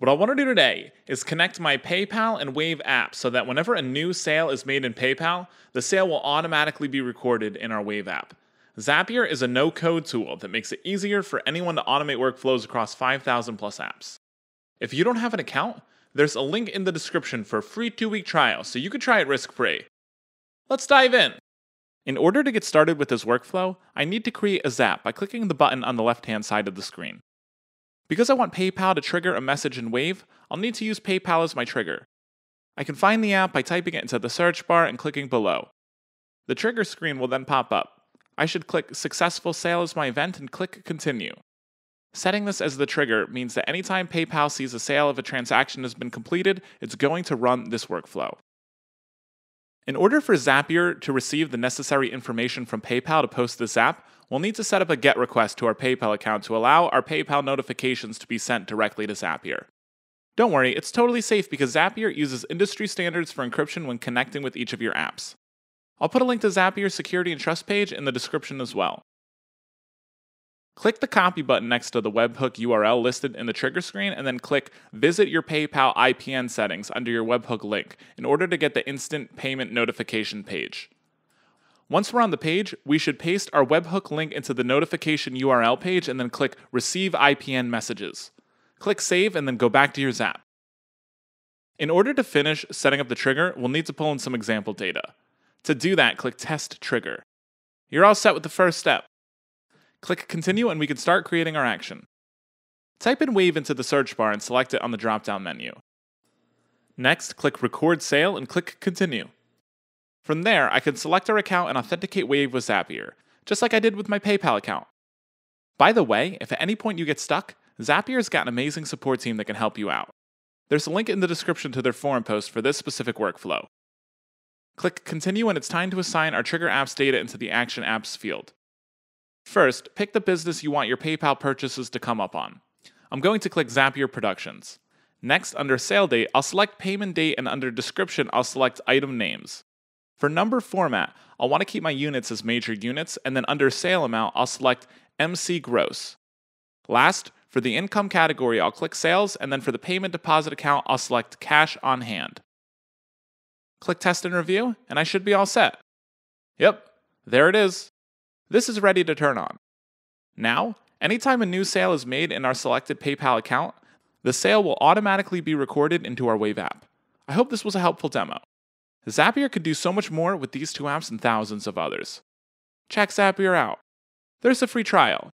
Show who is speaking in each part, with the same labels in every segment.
Speaker 1: What I want to do today is connect my PayPal and Wave app so that whenever a new sale is made in PayPal, the sale will automatically be recorded in our Wave app. Zapier is a no code tool that makes it easier for anyone to automate workflows across 5,000 plus apps. If you don't have an account, there's a link in the description for a free two week trial so you can try it risk free. Let's dive in. In order to get started with this workflow, I need to create a Zap by clicking the button on the left hand side of the screen. Because I want PayPal to trigger a message in Wave, I'll need to use PayPal as my trigger. I can find the app by typing it into the search bar and clicking below. The trigger screen will then pop up. I should click Successful Sale as my event and click Continue. Setting this as the trigger means that anytime PayPal sees a sale of a transaction has been completed, it's going to run this workflow. In order for Zapier to receive the necessary information from PayPal to post this app, we'll need to set up a GET request to our PayPal account to allow our PayPal notifications to be sent directly to Zapier. Don't worry, it's totally safe because Zapier uses industry standards for encryption when connecting with each of your apps. I'll put a link to Zapier's security and trust page in the description as well. Click the copy button next to the webhook URL listed in the trigger screen and then click Visit your PayPal IPN settings under your webhook link in order to get the instant payment notification page. Once we're on the page, we should paste our webhook link into the notification URL page and then click Receive IPN Messages. Click Save and then go back to your Zap. In order to finish setting up the trigger, we'll need to pull in some example data. To do that, click Test Trigger. You're all set with the first step. Click Continue and we can start creating our action. Type in Wave into the search bar and select it on the drop down menu. Next, click Record Sale and click Continue. From there, I can select our account and authenticate Wave with Zapier, just like I did with my PayPal account. By the way, if at any point you get stuck, Zapier's got an amazing support team that can help you out. There's a link in the description to their forum post for this specific workflow. Click Continue and it's time to assign our Trigger Apps data into the Action Apps field. First, pick the business you want your PayPal purchases to come up on. I'm going to click Zapier Productions. Next, under Sale Date, I'll select Payment Date and under Description, I'll select Item Names. For number format, I'll want to keep my units as major units, and then under Sale Amount, I'll select MC Gross. Last, for the income category, I'll click Sales, and then for the payment deposit account, I'll select Cash on Hand. Click Test and Review, and I should be all set. Yep, there it is. This is ready to turn on. Now, anytime a new sale is made in our selected PayPal account, the sale will automatically be recorded into our Wave app. I hope this was a helpful demo. Zapier could do so much more with these two apps and thousands of others. Check Zapier out. There's a free trial.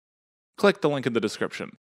Speaker 1: Click the link in the description.